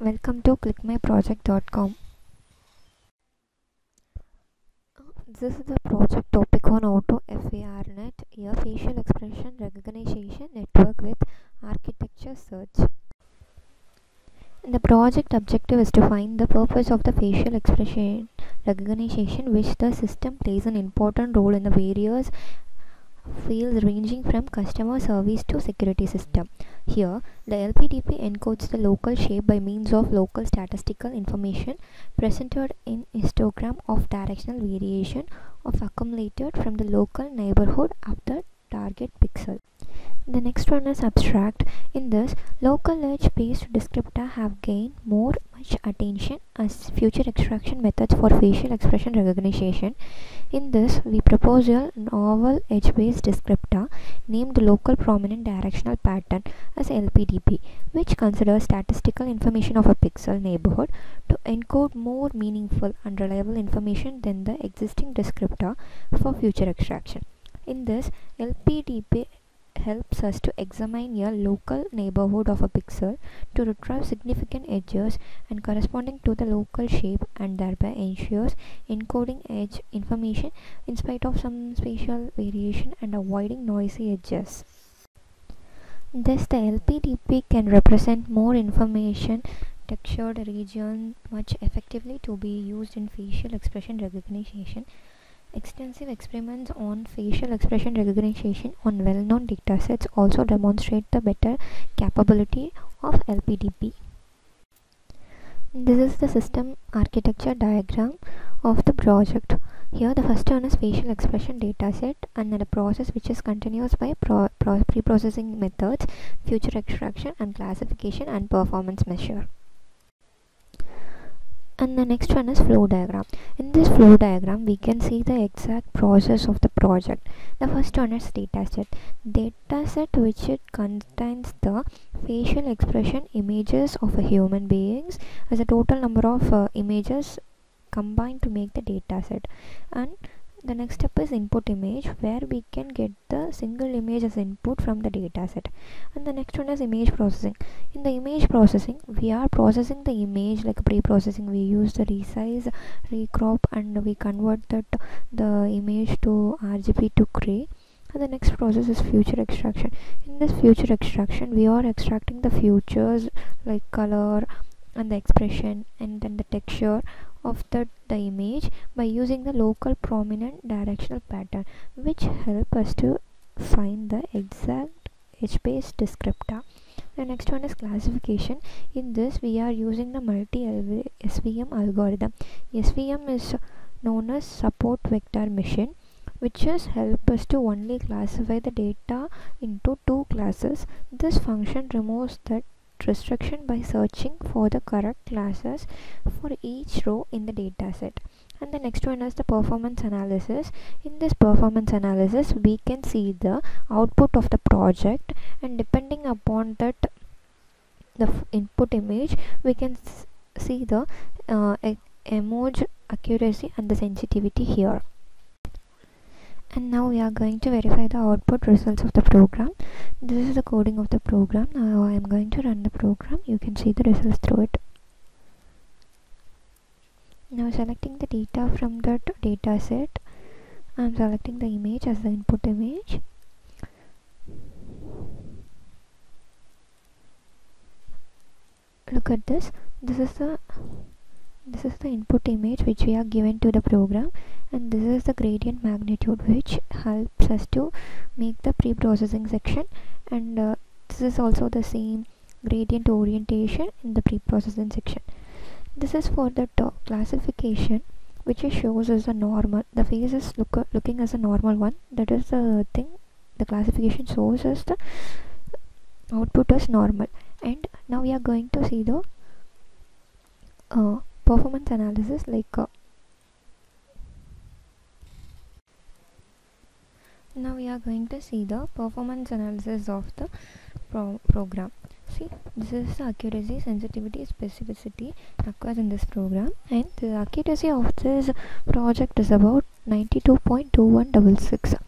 Welcome to clickmyproject.com. This is the project topic on Auto FARNet, a facial expression recognition network with architecture search. The project objective is to find the purpose of the facial expression recognition which the system plays an important role in the various fields ranging from customer service to security system. Here, the LPDP encodes the local shape by means of local statistical information presented in histogram of directional variation of accumulated from the local neighborhood the target pixel. The next one is abstract. In this, local edge based descriptor have gained more much attention as feature extraction methods for facial expression recognition. In this, we propose a novel edge based descriptor named local prominent directional pattern as LPDP, which considers statistical information of a pixel neighborhood to encode more meaningful and reliable information than the existing descriptor for feature extraction. In this, LPDP helps us to examine a local neighborhood of a pixel to retrieve significant edges and corresponding to the local shape and thereby ensures encoding edge information in spite of some spatial variation and avoiding noisy edges. Thus the LPDP can represent more information textured region much effectively to be used in facial expression recognition Extensive experiments on facial expression recognition on well-known datasets also demonstrate the better capability of LPDP. This is the system architecture diagram of the project. Here the first one is facial expression dataset and then a process which is continuous by pro pro pre-processing methods, feature extraction and classification and performance measure and the next one is flow diagram. In this flow diagram we can see the exact process of the project. The first one is dataset dataset which it contains the facial expression images of human beings as a total number of uh, images combined to make the dataset and the next step is input image where we can get the single image as input from the dataset and the next one is image processing. In the image processing we are processing the image like pre-processing we use the resize recrop and we convert that the image to rgb to gray. And the next process is feature extraction. In this feature extraction we are extracting the futures like color and the expression and then the texture of the, the image by using the local prominent directional pattern which help us to find the exact edge-based descriptor. The next one is classification. In this we are using the multi svm algorithm. Svm is known as support vector machine which is help us to only classify the data into two classes. This function removes the restriction by searching for the correct classes for each row in the dataset. And the next one is the performance analysis. In this performance analysis we can see the output of the project and depending upon that the input image we can see the uh, emoji accuracy and the sensitivity here and now we are going to verify the output results of the program. This is the coding of the program. Now I am going to run the program. You can see the results through it. Now selecting the data from that data set. I am selecting the image as the input image. Look at this. This is the this is the input image which we are given to the program and this is the gradient magnitude which helps us to make the pre-processing section. And uh, this is also the same gradient orientation in the pre-processing section. This is for the classification which shows as a normal the face is look looking as a normal one. That is the thing the classification shows as the output as normal. And now we are going to see the uh, performance analysis like uh, now we are going to see the performance analysis of the pro program. See this is the accuracy sensitivity specificity occurs in this program. And the accuracy of this project is about 92.2166